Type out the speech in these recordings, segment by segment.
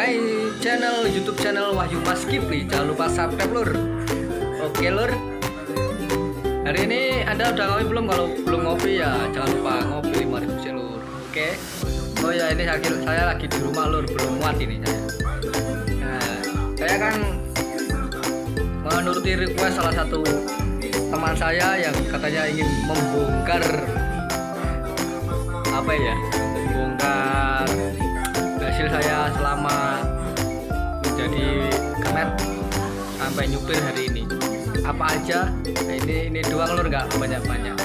my channel YouTube channel Wahyu Mas Kipli. Jangan lupa subscribe lur. Oke lur. Hari ini Anda udah ngopi belum? Kalau belum ngopi ya jangan lupa ngopi 5000 lur. Oke. Oh ya ini saya, saya lagi di rumah lur, belum muat ini saya. Nah, saya kan menuruti request salah satu teman saya yang katanya ingin membongkar apa ya membongkar hasil saya selama menjadi kemet sampai nyupir hari ini. Apa aja? Nah, ini ini doang lur nggak? Banyak banyak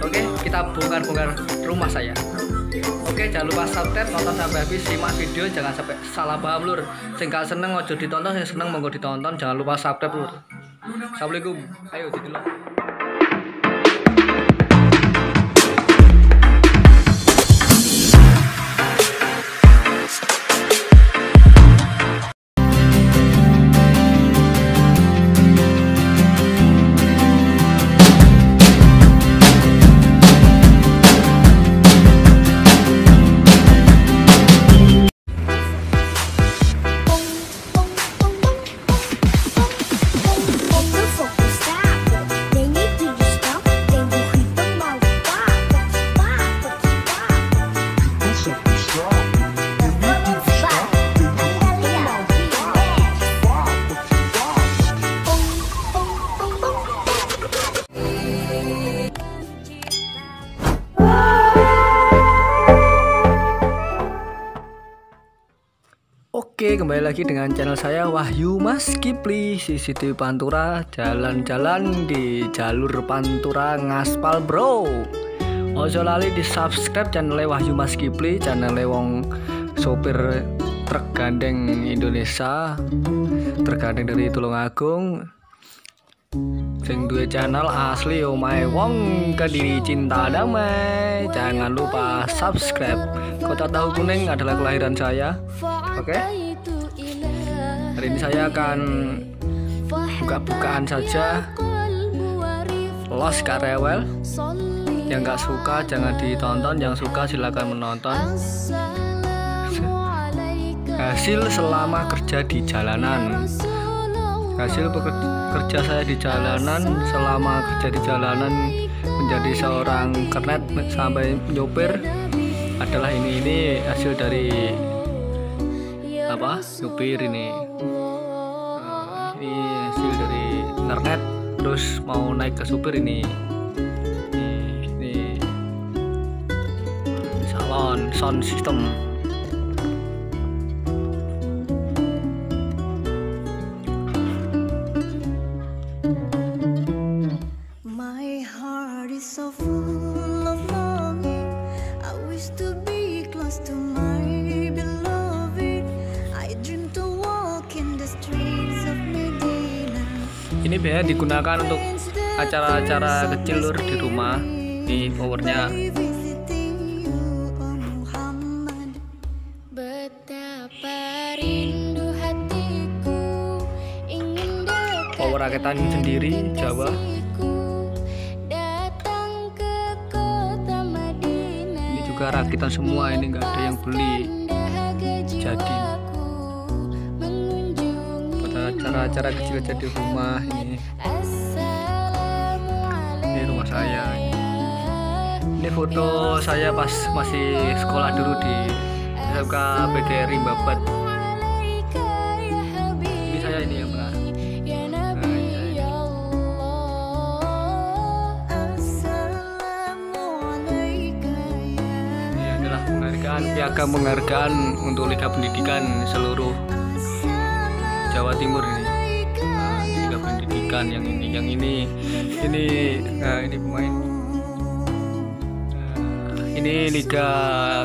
oke kita bongkar bongkar rumah saya. Oke jangan lupa subscribe nonton sampai habis simak video jangan sampai salah paham lur. Sing gak seneng ojo ditonton sing seneng monggo ditonton jangan lupa subscribe lur. Assalamualaikum. Ayo didelok kembali lagi dengan channel saya Wahyu Mas Kipli CCTV Pantura Jalan-jalan di jalur Pantura ngaspal bro. Ojo lali di subscribe channel Wahyu Mas Kipli Channel wong sopir truk gandeng Indonesia Tergandeng dari Tulungagung. Sing duwe channel asli omae wong kediri cinta damai. Jangan lupa subscribe. Kota Tahu Kuning adalah kelahiran saya. Oke. Hari ini saya akan buka-bukaan saja. Los Karewel. Yang nggak suka jangan ditonton. Yang suka silakan menonton. Hasil selama kerja di jalanan. Hasil kerja saya di jalanan Selama kerja di jalanan Menjadi seorang kernet sampai nyopir Adalah ini Ini hasil dari apa? Supir ini. Ini hasil dari internet terus mau naik ke supir ini ini, ini salon sound system ini biasanya digunakan untuk acara-acara kecil lur di rumah di powernya power raketan sendiri Jawa ini juga rakitan semua ini enggak ada yang beli Jadi. Acara-acara kecil-kecil di rumah ini. Ini rumah saya. Ini foto saya pas masih sekolah dulu di SMK PGRI Babat ini saya ini yang pernah penghargaan piagam penghargaan untuk Liga Pendidikan seluruh Jawa Timur ini. Nah, Liga Pendidikan yang ini yang ini. Ini nah, ini pemain. Nah, ini Liga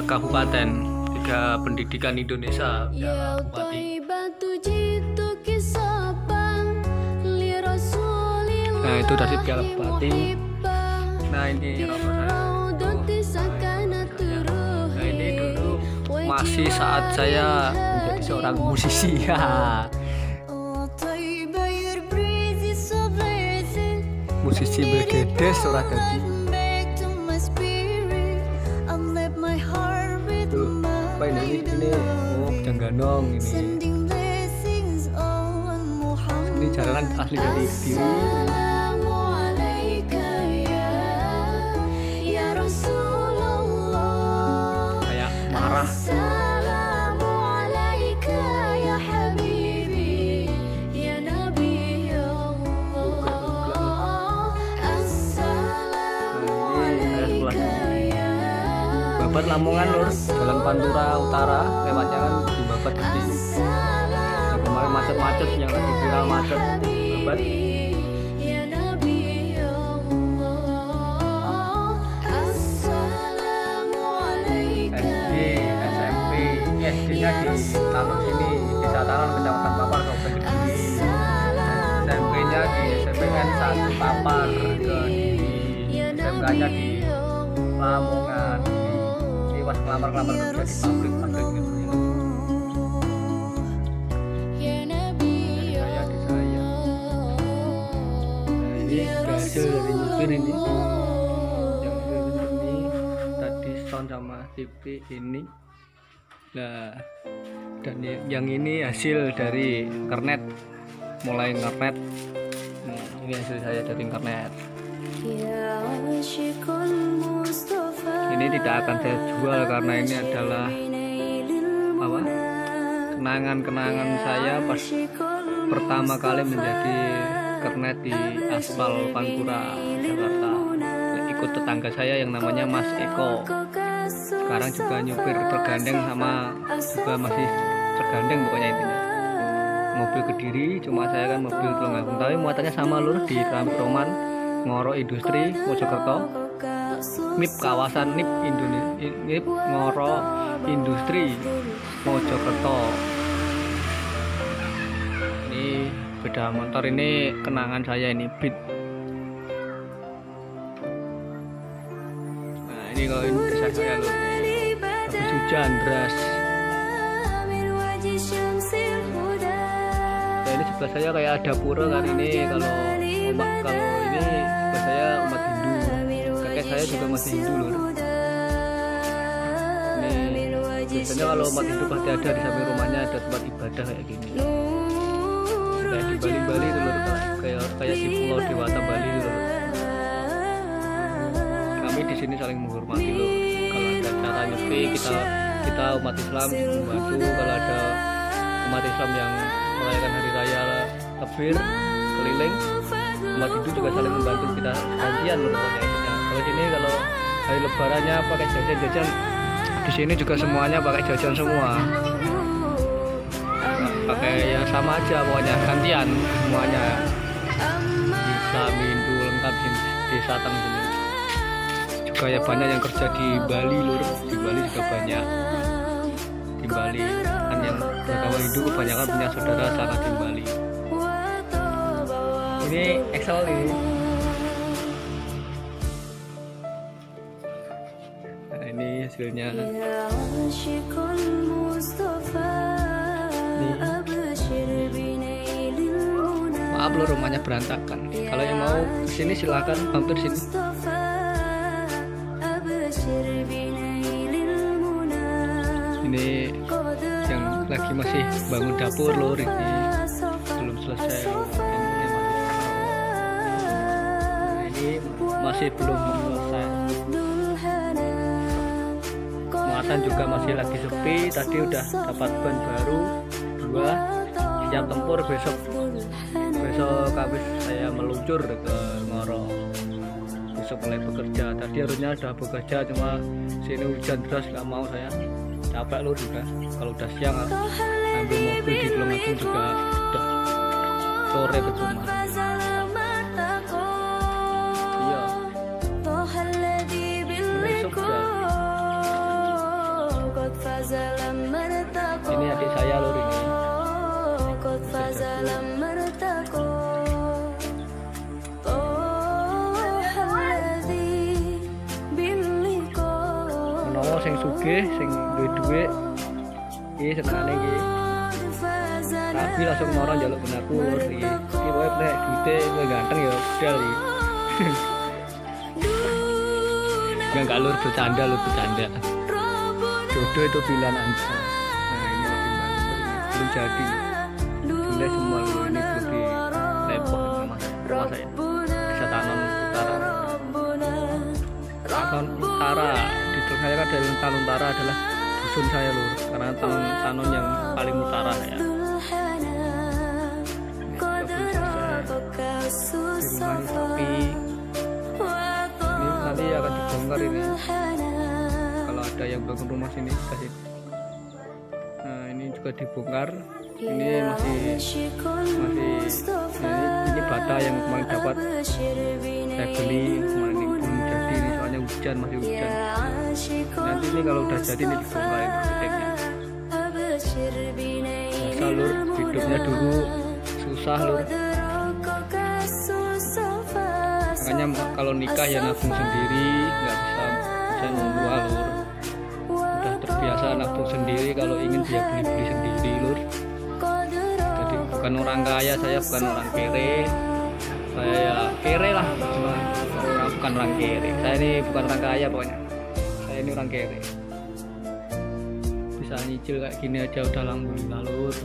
Kabupaten Liga Pendidikan Indonesia. Ya Bupati. Nah, itu dari Piala Bupati. Nah ini saya. Nah ini dulu. masih saat saya menjadi seorang musisi. ya. my heart beat Tuh, apa ini? Ini, oh, ganong ini. Muhammad. ini jalanan asli dari Assalamualaikum ya. Ya Rasulullah. Kayak marah babat Lamongan lur. Jalan Pantura Utara lewatnya kan di babat gede kemarin macet-macet yang lagi viral macet babat. Ya Nabi Allah Assalamualaikum SD SMP SD nya di Talun sini desa Talun kecamatan Papar Kabupaten Kediri. SMP nya di SMPN 1 Papar ke SMK nya di Lamongan kelamar-kelamar kerja di pabrik-pabrik gitu Ya. Nabi saya di saya Nah, ini hasil dari nyupir ini. Yang ini tadi sound sama TV ini. Nah dan yang ini hasil dari internet mulai internet Nah, ini hasil saya dari internet Ya ini tidak akan saya jual karena ini adalah apa kenangan-kenangan saya pas pertama kali menjadi kernet di aspal Pantura Jakarta. Ikut tetangga saya yang namanya Mas Eko. Sekarang juga nyupir tergandeng sama juga masih tergandeng pokoknya intinya. Mobil kediri cuma saya kan mobil Tulungagung tapi muatannya sama lur di Keramik Roman Ngoro Industri Mojokerto MIP kawasan NIP Indonesia NIP Ngoro Industri Mojokerto. Ini beda motor ini kenangan saya ini beat nah ini kalau ini desa saya loh habis hujan deras. Nah ini sebelah saya kayak ada pura kan ini kalau umat kalau saya juga masih Hindu loh. Ini biasanya kalau umat Hindu pasti ada di samping rumahnya ada tempat ibadah kayak gini. Kayak di Bali Bali itu loh kayak kayak di Pulau Dewata Bali itu loh. Kami di sini saling menghormati loh. Kalau ada acara nyepi kita kita umat Islam membantu. Kalau ada umat Islam yang merayakan hari raya takbir keliling umat Hindu juga saling membantu. Kita gantian loh pokoknya kalau sini kalau hari lebarannya pakai jajan-jajan di sini juga semuanya pakai jajan semua. Pakai ya sama aja pokoknya gantian semuanya. Islam Hindu lengkap di desa Tang sini. Juga ya banyak yang kerja di Bali lur. Di Bali juga banyak. Di Bali kan yang beragama Hindu kebanyakan punya saudara sana di Bali. Ini Excel ini hasilnya. Maaf lo rumahnya berantakan. Kalau yang mau ke sini silakan mampir sini. Ini yang lagi masih bangun dapur lor ini. Belum selesai. Ini masih belum muatan juga masih lagi sepi. Tadi udah dapat ban baru dua. Siap tempur besok besok habis saya meluncur ke Ngoro besok mulai bekerja. Tadi harusnya udah bekerja cuma sini hujan deras nggak mau saya. Capek lu juga. Kalau udah siang ambil mobil di Tulungagung juga udah sore percuma ini adik saya lur ini menawa sing sugih sing duwe duit. Iki senengane iki. Tapi langsung ngoro njaluk benakur iki. Iki wae nek duite kowe ganteng ya bedal iki Enggak enggak lur bercanda lur bercanda jodoh itu pilihan anda nah ini lebih bagus. Belum jadi sudah semua ini belum di lepoh saya. Rumah saya desa Tanon Utara Tanon Utara. Di saya kan dari Tanon Utara adalah dusun saya lur. Karena Tanon Tanon yang paling utara ya di rumah ini sepi ini nanti akan dibongkar ini ada yang bangun rumah sini kasih nah ini juga dibongkar. Ini masih masih ini, ini bata yang kemarin dapat saya beli kemarin ini belum jadi ini soalnya hujan masih hujan. Nanti ini kalau udah jadi ini dibongkar ini titiknya biasa lur hidupnya dulu susah lur. Makanya kalau nikah ya nabung sendiri nggak bisa bisa nunggu lur terbiasa nabung sendiri kalau ingin dia beli beli sendiri lur. Jadi bukan orang kaya saya bukan orang kere. Saya ya kere lah cuma bukan orang kere. Saya ini bukan orang kaya pokoknya. Saya ini orang kere. Bisa nyicil kayak gini aja udah alhamdulillah lur.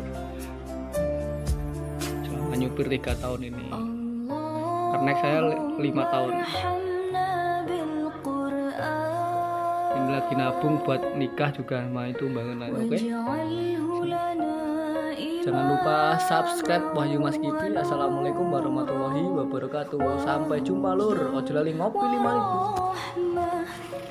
Selama nyupir tiga tahun ini. Karena saya li- lima tahun lagi nabung buat nikah juga sama itu bangun lagi, oke. Jangan lupa subscribe Wahyu Mas Kipi Assalamualaikum warahmatullahi wabarakatuh. Sampai jumpa lur. Ojo lali ngopi 5000